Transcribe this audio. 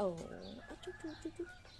ใ